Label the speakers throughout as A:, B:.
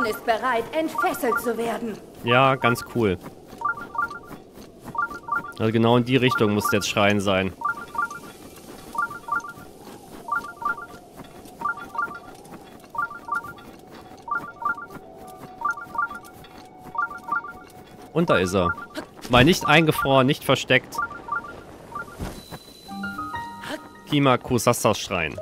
A: Zorn ist bereit, entfesselt zu werden.
B: Ja, ganz cool. Also genau in die Richtung muss jetzt Schreien sein. Und da ist er. Mal nicht eingefroren, nicht versteckt. Kima Kusasas Schrein.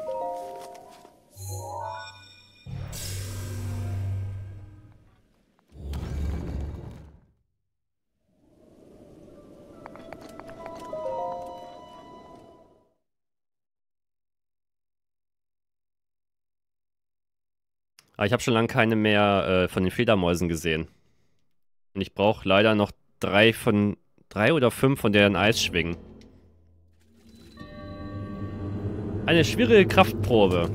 B: Aber ich habe schon lange keine mehr äh, von den Fledermäusen gesehen. Und ich brauche leider noch drei von. drei oder fünf von deren Eis schwingen. Eine schwierige Kraftprobe.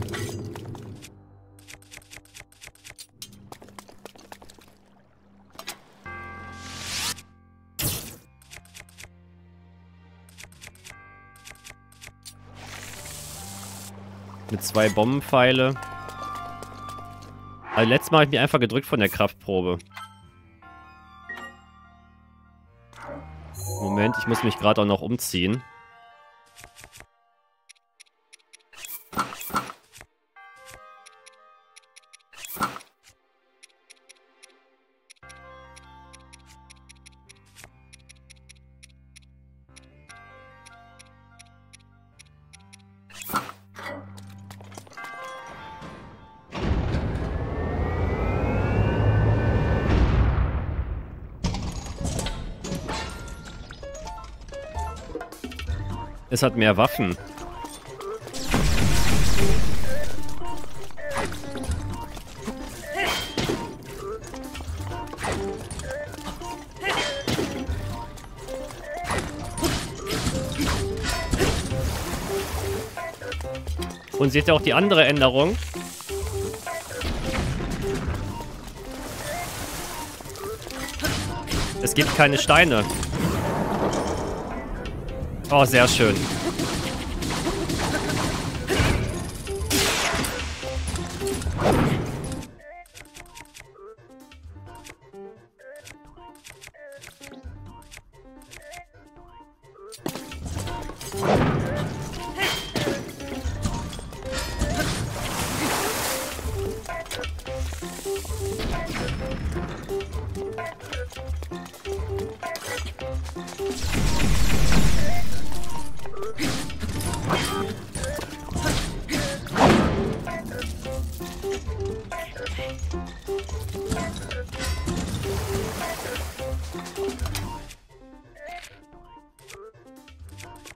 B: Mit zwei Bombenpfeile. Also letztes Mal habe ich mich einfach gedrückt von der Kraftprobe. Moment, ich muss mich gerade auch noch umziehen. Hat mehr Waffen. Und seht ihr auch die andere Änderung? Es gibt keine Steine. Oh, sehr schön.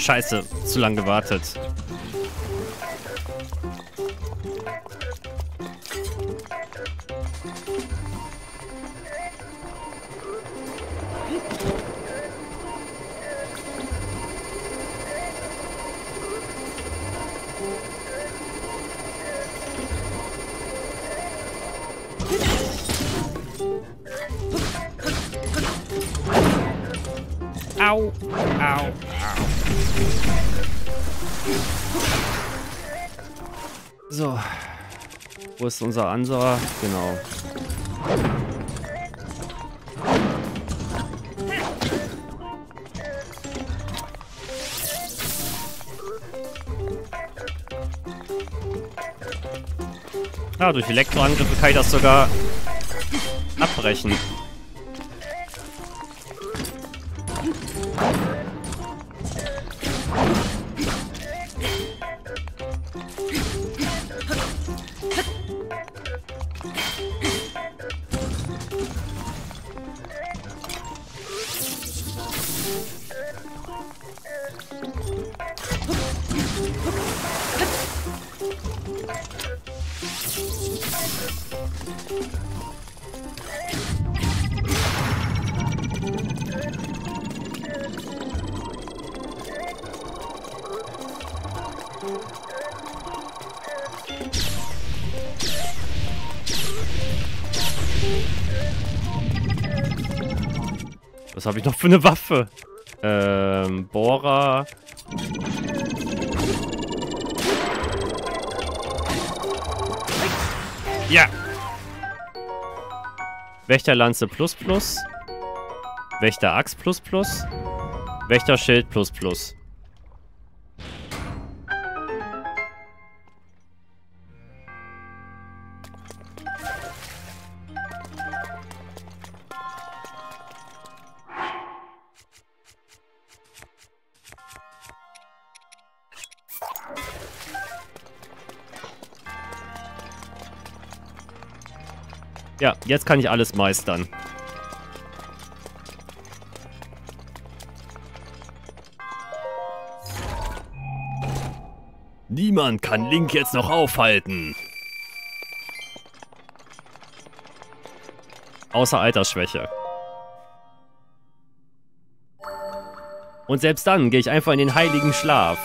B: Scheiße, zu lange gewartet. Ist unser Ansar? Genau. Ah, durch Elektroangriffe kann ich das sogar abbrechen. Noch für eine Waffe? Ähm, Bohrer. Ja. Wächterlanze plus plus. Wächterachs plus plus. Wächterschild plus plus. Jetzt kann ich alles meistern. Niemand kann Link jetzt noch aufhalten. Außer Altersschwäche. Und selbst dann gehe ich einfach in den heiligen Schlaf.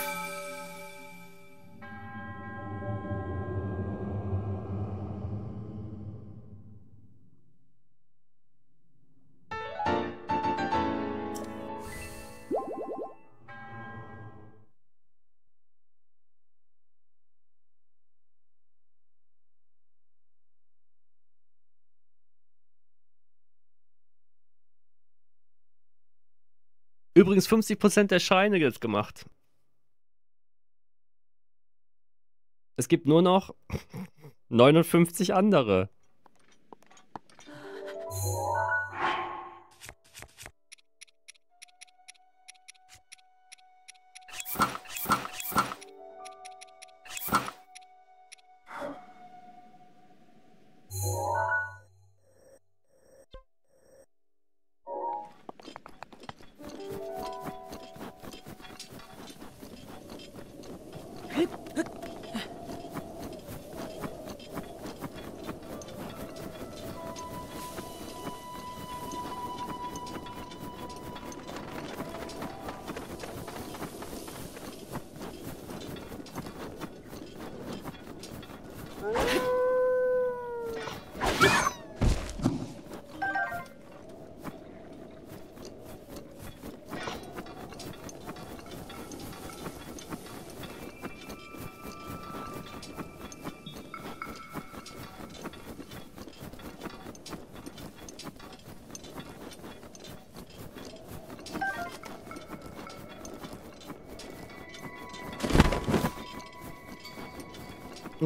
B: Übrigens 50% der Scheine jetzt gemacht. Es gibt nur noch 59 andere.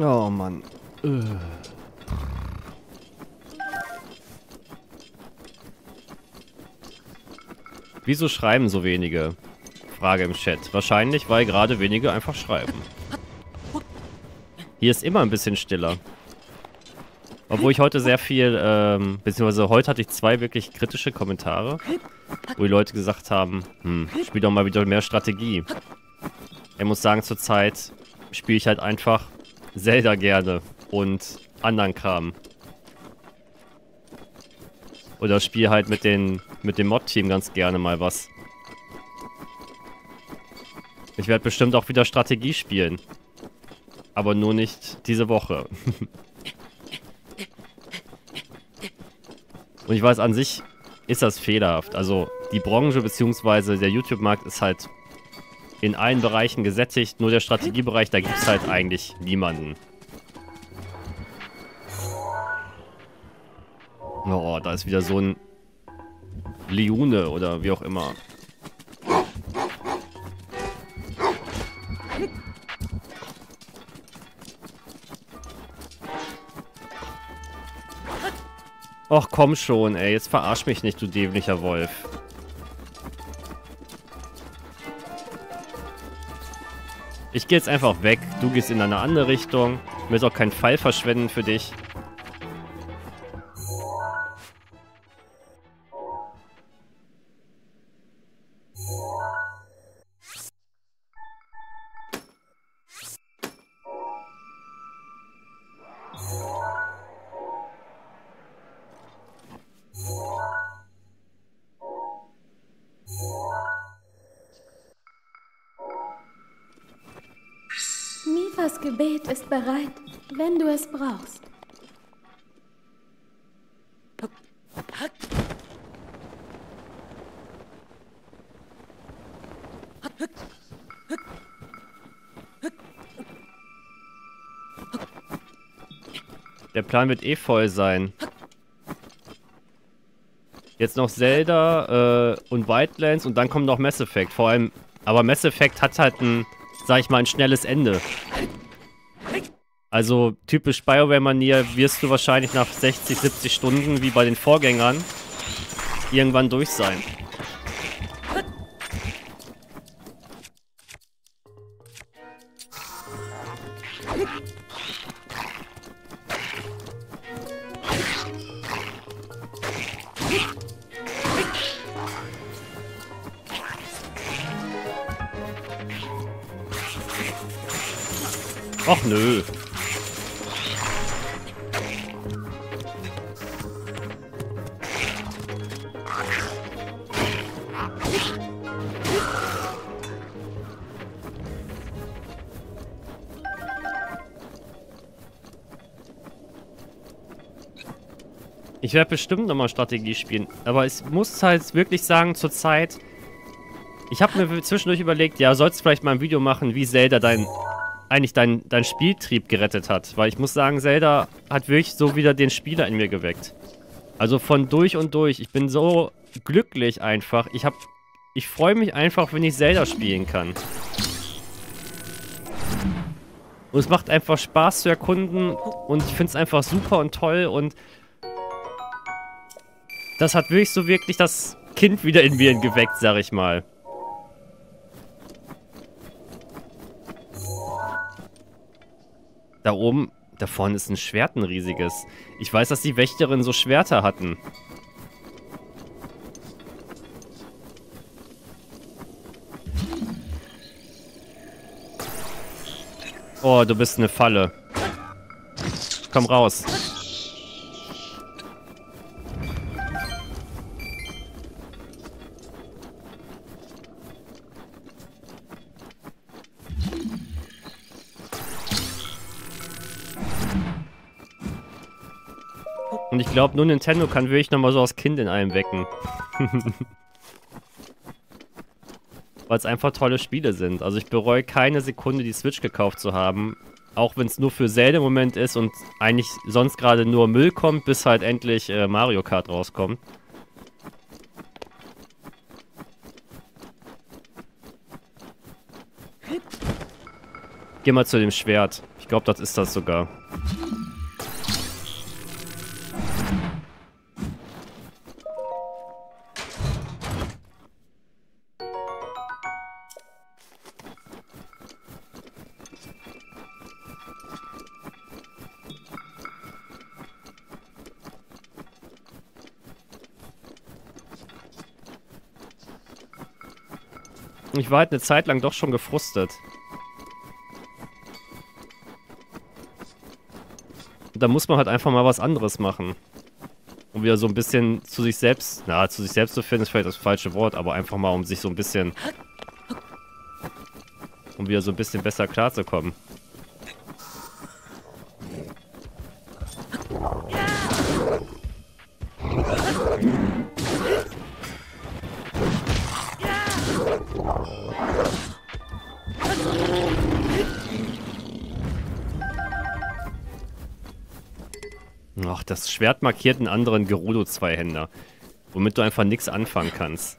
B: Oh Mann. Äh. Wieso schreiben so wenige? Frage im Chat. Wahrscheinlich, weil gerade wenige einfach schreiben. Hier ist immer ein bisschen stiller. Obwohl ich heute sehr viel, ähm, beziehungsweise heute hatte ich zwei wirklich kritische Kommentare, wo die Leute gesagt haben, hm, spiel doch mal wieder mehr Strategie. Ich muss sagen, zurzeit spiele ich halt einfach Zelda gerne und anderen Kram. Oder spiele halt mit, den, mit dem Mod-Team ganz gerne mal was. Ich werde bestimmt auch wieder Strategie spielen. Aber nur nicht diese Woche. Und ich weiß, an sich ist das fehlerhaft. Also die Branche bzw. der YouTube-Markt ist halt in allen Bereichen gesättigt. Nur der Strategiebereich, da gibt es halt eigentlich niemanden. Oh, da ist wieder so ein Liune oder wie auch immer. Och, komm schon, ey. Jetzt verarsch mich nicht, du dämlicher Wolf. Ich gehe jetzt einfach weg. Du gehst in eine andere Richtung. Ich will auch keinen Fall verschwenden für dich.
A: brauchst.
B: Der Plan wird eh voll sein. Jetzt noch Zelda äh, und Wildlands und dann kommt noch Mass Effect. Vor allem, aber Mass Effect hat halt ein, sag ich mal, ein schnelles Ende. Also typisch BioWare-Manier wirst du wahrscheinlich nach 60, 70 Stunden wie bei den Vorgängern irgendwann durch sein. Ich werde bestimmt nochmal Strategie spielen. Aber ich muss halt wirklich sagen, zurzeit... Ich habe mir zwischendurch überlegt, ja, sollst du vielleicht mal ein Video machen, wie Zelda dein eigentlich dein, dein Spieltrieb gerettet hat. Weil ich muss sagen, Zelda hat wirklich so wieder den Spieler in mir geweckt. Also von durch und durch. Ich bin so glücklich einfach. Ich hab... Ich freue mich einfach, wenn ich Zelda spielen kann. Und es macht einfach Spaß zu erkunden und ich finde es einfach super und toll und das hat wirklich so wirklich das Kind wieder in mir geweckt, sag ich mal. Da oben, da vorne ist ein Schwert, ein riesiges. Ich weiß, dass die Wächterinnen so Schwerter hatten. Oh, du bist eine Falle. Komm raus. Glaube, nur Nintendo kann wirklich nochmal so das Kind in einem wecken. Weil es einfach tolle Spiele sind. Also ich bereue keine Sekunde, die Switch gekauft zu haben. Auch wenn es nur für Zelda im Moment ist und eigentlich sonst gerade nur Müll kommt, bis halt endlich äh, Mario Kart rauskommt. Geh mal zu dem Schwert. Ich glaube, das ist das sogar. War halt eine Zeit lang doch schon gefrustet. Da muss man halt einfach mal was anderes machen. Um wieder so ein bisschen zu sich selbst, na, zu sich selbst zu finden, ist vielleicht das falsche Wort, aber einfach mal, um sich so ein bisschen, um wieder so ein bisschen besser klarzukommen. Das Schwert markiert einen anderen Gerudo-Zweihänder. Womit du einfach nichts anfangen kannst.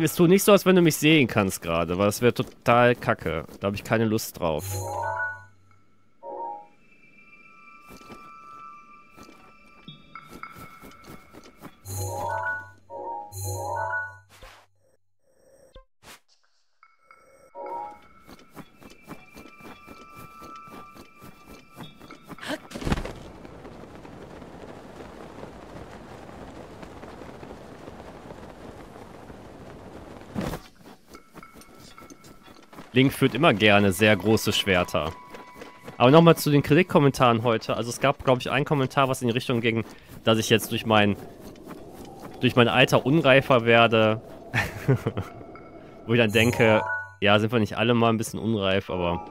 B: Es tut nicht so, als wenn du mich sehen kannst gerade, weil das wäre total kacke. Da habe ich keine Lust drauf. Link führt immer gerne sehr große Schwerter. Aber nochmal zu den Kritikkommentaren heute. Also es gab, glaube ich, einen Kommentar, was in die Richtung ging, dass ich jetzt durch mein, durch mein Alter unreifer werde. Wo ich dann denke, ja, sind wir nicht alle mal ein bisschen unreif, aber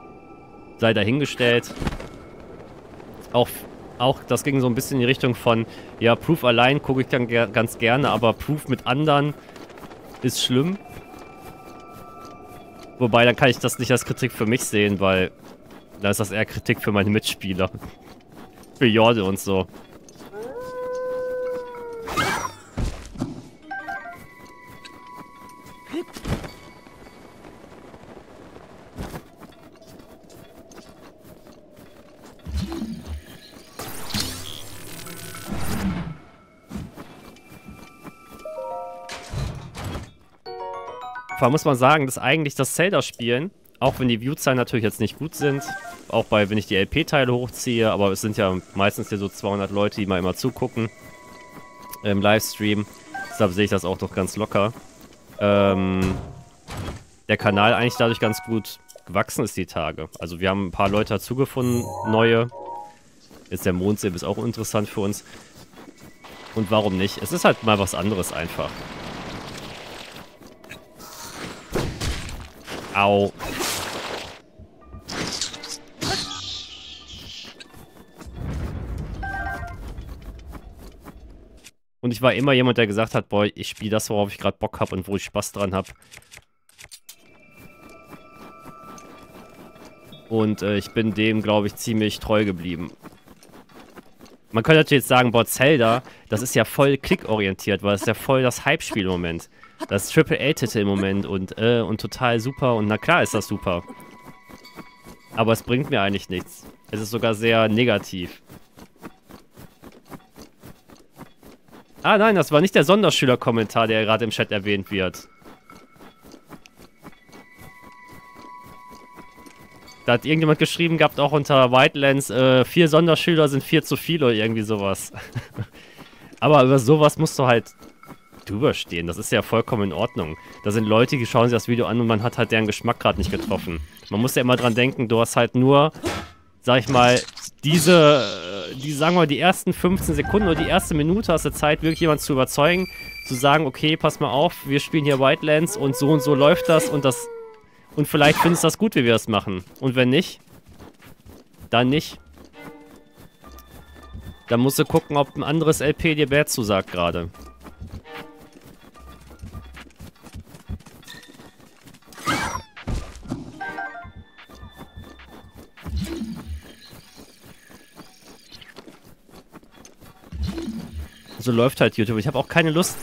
B: sei dahingestellt. Auch, auch das ging so ein bisschen in die Richtung von, ja, Proof allein gucke ich dann ganz gerne, aber Proof mit anderen ist schlimm. Wobei, dann kann ich das nicht als Kritik für mich sehen, weil da ist das eher Kritik für meine Mitspieler. für Jorde und so. Vor muss man sagen, dass eigentlich das Zelda-Spielen, auch wenn die Viewzahlen natürlich jetzt nicht gut sind, auch bei, wenn ich die LP-Teile hochziehe, aber es sind ja meistens hier so 200 Leute, die mal immer zugucken im Livestream. Deshalb sehe ich das auch doch ganz locker. Ähm, der Kanal eigentlich dadurch ganz gut gewachsen ist die Tage. Also wir haben ein paar Leute dazugefunden, neue. Jetzt der Mondsee ist auch interessant für uns. Und warum nicht? Es ist halt mal was anderes einfach. Au. Und ich war immer jemand, der gesagt hat, boah, ich spiele das, worauf ich gerade Bock habe und wo ich Spaß dran habe. Und äh, ich bin dem, glaube ich, ziemlich treu geblieben. Man könnte natürlich jetzt sagen, boah, Zelda, das ist ja voll klickorientiert, weil ist ja voll das Hype-Spiel im Moment. Das Triple-A-Titel im Moment und, äh, und total super und na klar ist das super. Aber es bringt mir eigentlich nichts. Es ist sogar sehr negativ. Ah nein, das war nicht der Sonderschüler-Kommentar, der gerade im Chat erwähnt wird. Da hat irgendjemand geschrieben gehabt, auch unter Whitelands, äh, vier Sonderschüler sind vier zu viel oder irgendwie sowas. Aber über sowas musst du halt drüber stehen. Das ist ja vollkommen in Ordnung. Da sind Leute, die schauen sich das Video an und man hat halt deren Geschmack gerade nicht getroffen. Man muss ja immer dran denken, du hast halt nur, sag ich mal, diese, die, sagen wir mal, die ersten 15 Sekunden oder die erste Minute hast du Zeit, wirklich jemanden zu überzeugen, zu sagen, okay, pass mal auf, wir spielen hier Wildlands und so und so läuft das und das und vielleicht findest du das gut, wie wir das machen. Und wenn nicht, dann nicht. Dann musst du gucken, ob ein anderes LP dir mehr zusagt gerade. So läuft halt YouTube. Ich habe auch keine Lust,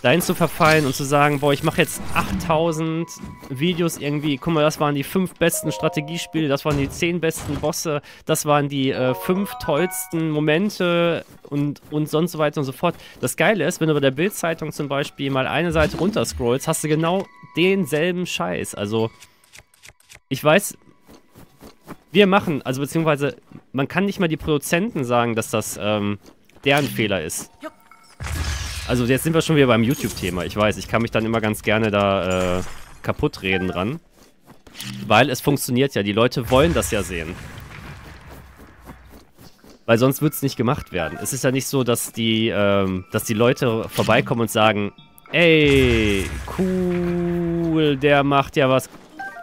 B: dahin zu verfallen und zu sagen, boah, ich mache jetzt 8000 Videos irgendwie. Guck mal, das waren die fünf besten Strategiespiele, das waren die zehn besten Bosse, das waren die äh, fünf tollsten Momente und, und sonst so weiter und so fort. Das Geile ist, wenn du bei der Bildzeitung zum Beispiel mal eine Seite runterscrollst, hast du genau denselben Scheiß. Also, ich weiß, wir machen, also beziehungsweise, man kann nicht mal die Produzenten sagen, dass das ähm, deren Fehler ist. Also jetzt sind wir schon wieder beim YouTube-Thema. Ich weiß, ich kann mich dann immer ganz gerne da äh, kaputt reden dran. Weil es funktioniert ja. Die Leute wollen das ja sehen. Weil sonst wird es nicht gemacht werden. Es ist ja nicht so, dass die, ähm, dass die Leute vorbeikommen und sagen, ey, cool, der macht ja was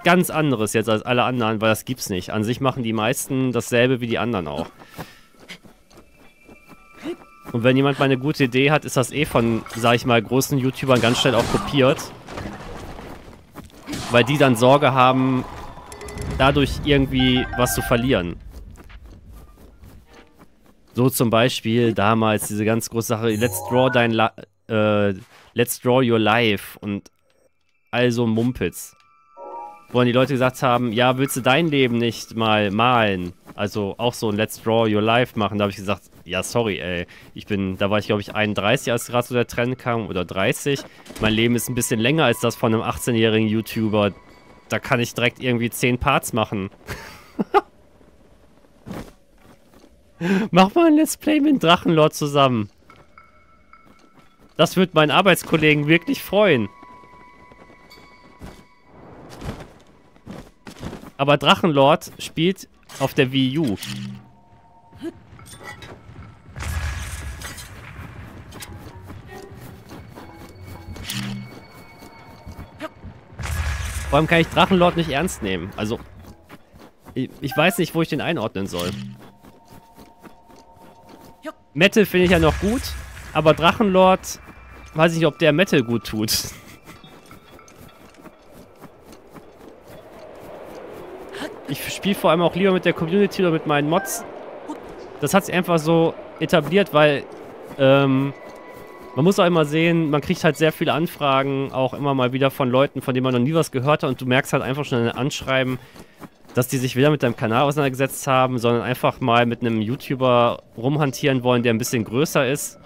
B: ganz anderes jetzt als alle anderen, weil das gibt's nicht. An sich machen die meisten dasselbe wie die anderen auch. Und wenn jemand mal eine gute Idee hat, ist das eh von, sag ich mal, großen YouTubern ganz schnell auch kopiert. Weil die dann Sorge haben, dadurch irgendwie was zu verlieren. So zum Beispiel damals diese ganz große Sache, Let's Draw dein La äh, Let's Draw Your Life und also Mumpitz. Wo dann die Leute gesagt haben, ja, willst du dein Leben nicht mal malen? Also auch so ein Let's Draw Your Life machen. Da habe ich gesagt, ja, sorry, ey. Ich bin, da war ich, glaube ich, 31, als gerade so der Trend kam, oder 30. Mein Leben ist ein bisschen länger als das von einem 18-jährigen YouTuber. Da kann ich direkt irgendwie 10 Parts machen. Mach mal ein Let's Play mit Drachenlord zusammen. Das wird meinen Arbeitskollegen wirklich freuen. Aber Drachenlord spielt auf der Wii U. Vor allem kann ich Drachenlord nicht ernst nehmen. Also, ich, ich weiß nicht, wo ich den einordnen soll. Metal finde ich ja noch gut, aber Drachenlord, weiß ich nicht, ob der Metal gut tut. Ich spiele vor allem auch lieber mit der Community oder mit meinen Mods. Das hat sich einfach so etabliert, weil ähm, man muss auch immer sehen, man kriegt halt sehr viele Anfragen, auch immer mal wieder von Leuten, von denen man noch nie was gehört hat und du merkst halt einfach schon in den Anschreiben, dass die sich weder mit deinem Kanal auseinandergesetzt haben, sondern einfach mal mit einem YouTuber rumhantieren wollen, der ein bisschen größer ist.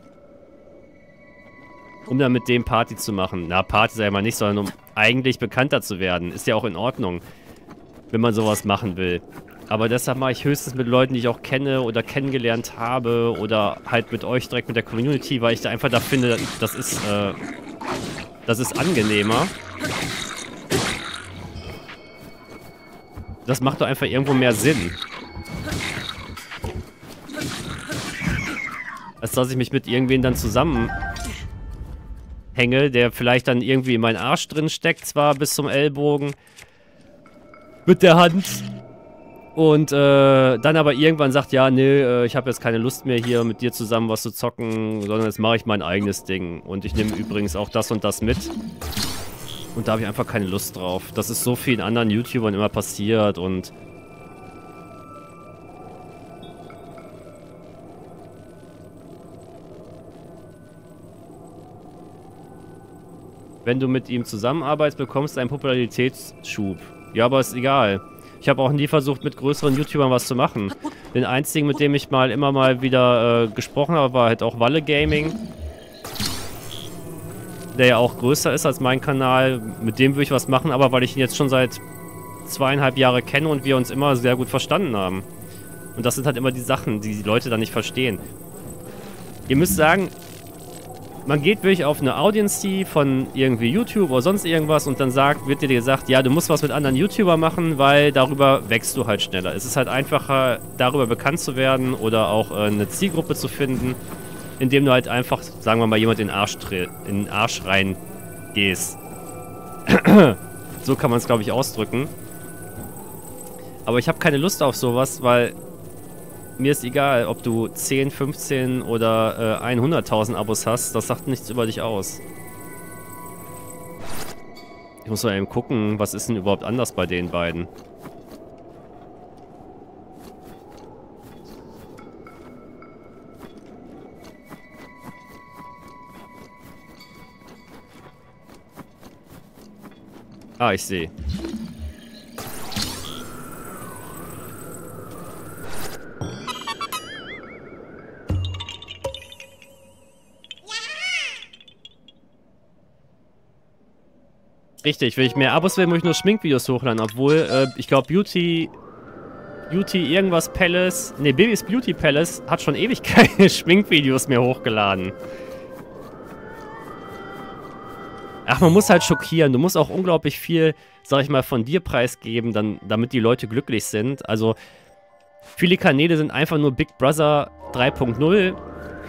B: Um dann mit dem Party zu machen. Na, Party sei mal nicht, sondern um eigentlich bekannter zu werden. Ist ja auch in Ordnung, wenn man sowas machen will. Aber deshalb mache ich höchstens mit Leuten, die ich auch kenne oder kennengelernt habe oder halt mit euch direkt mit der Community, weil ich da einfach da finde, das ist, äh, das ist angenehmer. Das macht doch einfach irgendwo mehr Sinn. Als dass ich mich mit irgendwen dann zusammenhänge, der vielleicht dann irgendwie in meinen Arsch drin steckt, zwar bis zum Ellbogen. Mit der Hand. Und äh, dann aber irgendwann sagt, ja, nee, äh, ich habe jetzt keine Lust mehr hier mit dir zusammen was zu zocken, sondern jetzt mache ich mein eigenes Ding. Und ich nehme übrigens auch das und das mit. Und da habe ich einfach keine Lust drauf. Das ist so vielen anderen YouTubern immer passiert und... Wenn du mit ihm zusammenarbeitest, bekommst du einen Popularitätsschub. Ja, aber ist egal. Ich habe auch nie versucht, mit größeren YouTubern was zu machen. Den einzigen, mit dem ich mal immer mal wieder äh, gesprochen habe, war halt auch Walle Gaming der ja auch größer ist als mein Kanal. Mit dem würde ich was machen, aber weil ich ihn jetzt schon seit zweieinhalb Jahren kenne und wir uns immer sehr gut verstanden haben. Und das sind halt immer die Sachen, die die Leute dann nicht verstehen. Ihr müsst sagen, man geht wirklich auf eine Audience von irgendwie YouTube oder sonst irgendwas und dann sagt, wird dir gesagt, ja, du musst was mit anderen YouTuber machen, weil darüber wächst du halt schneller. Es ist halt einfacher, darüber bekannt zu werden oder auch äh, eine Zielgruppe zu finden indem du halt einfach, sagen wir mal, jemand in den Arsch, in den Arsch rein gehst. so kann man es, glaube ich, ausdrücken. Aber ich habe keine Lust auf sowas, weil mir ist egal, ob du 10, 15 oder äh, 100.000 Abos hast. Das sagt nichts über dich aus. Ich muss mal eben gucken, was ist denn überhaupt anders bei den beiden. Ah, ich sehe. Richtig, wenn ich mehr Abos will, muss ich nur Schminkvideos hochladen, obwohl, äh, ich glaube, Beauty... Beauty irgendwas Palace... Ne, Babys Beauty Palace hat schon ewig keine Schminkvideos mehr hochgeladen. Ach, man muss halt schockieren. Du musst auch unglaublich viel, sag ich mal, von dir preisgeben, dann, damit die Leute glücklich sind. Also, viele Kanäle sind einfach nur Big Brother 3.0.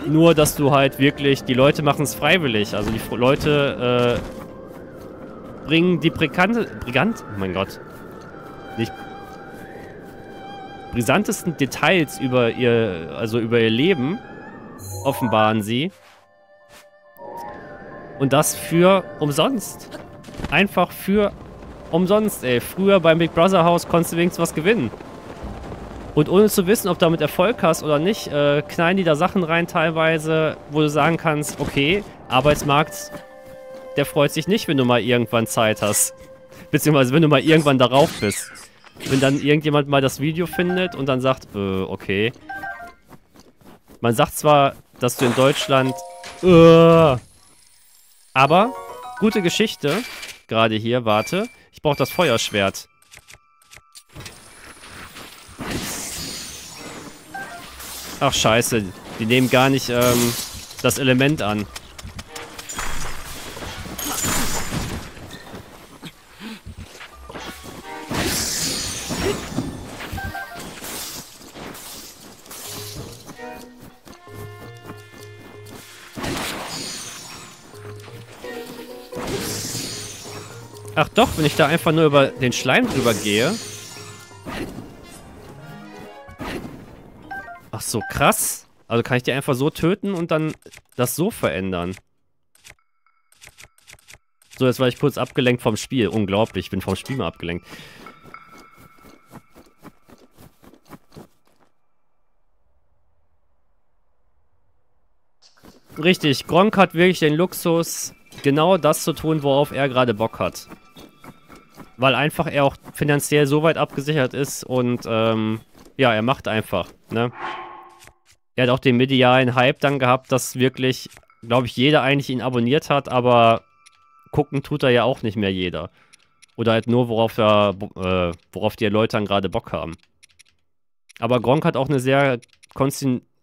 B: Nur, dass du halt wirklich, die Leute machen es freiwillig. Also, die Leute äh, bringen die Brigante, Brigant, oh mein Gott, nicht brisantesten Details über ihr, also über ihr Leben offenbaren sie. Und das für umsonst. Einfach für umsonst, ey. Früher beim Big Brother Haus konntest du wenigstens was gewinnen. Und ohne zu wissen, ob du damit Erfolg hast oder nicht, äh, knallen die da Sachen rein teilweise, wo du sagen kannst, okay, Arbeitsmarkt, der freut sich nicht, wenn du mal irgendwann Zeit hast. Beziehungsweise wenn du mal irgendwann darauf bist. Wenn dann irgendjemand mal das Video findet und dann sagt, äh, okay. Man sagt zwar, dass du in Deutschland, äh, aber, gute Geschichte. Gerade hier, warte. Ich brauche das Feuerschwert. Ach, scheiße. Die nehmen gar nicht ähm, das Element an. Doch, wenn ich da einfach nur über den Schleim drüber gehe. Ach so, krass. Also kann ich die einfach so töten und dann das so verändern. So, jetzt war ich kurz abgelenkt vom Spiel. Unglaublich, ich bin vom Spiel mal abgelenkt. Richtig, Gronk hat wirklich den Luxus, genau das zu tun, worauf er gerade Bock hat. Weil einfach er auch finanziell so weit abgesichert ist und ähm, ja, er macht einfach, ne? Er hat auch den medialen Hype dann gehabt, dass wirklich, glaube ich, jeder eigentlich ihn abonniert hat, aber gucken tut er ja auch nicht mehr jeder. Oder halt nur, worauf, er, äh, worauf die Leute dann gerade Bock haben. Aber Gronk hat auch eine sehr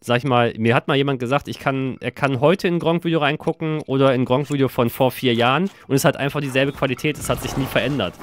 B: sag ich mal, mir hat mal jemand gesagt, ich kann, er kann heute in Gronk-Video reingucken oder in Gronk-Video von vor vier Jahren und es hat einfach dieselbe Qualität, es hat sich nie verändert.